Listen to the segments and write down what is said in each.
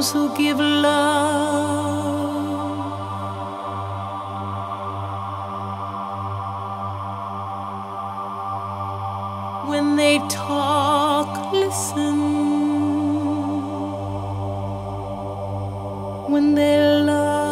Those who give love. When they talk, listen. When they love.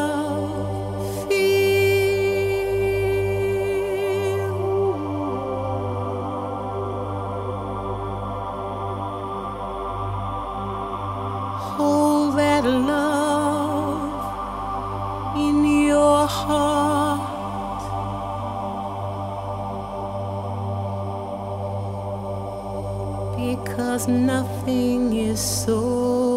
Because nothing is so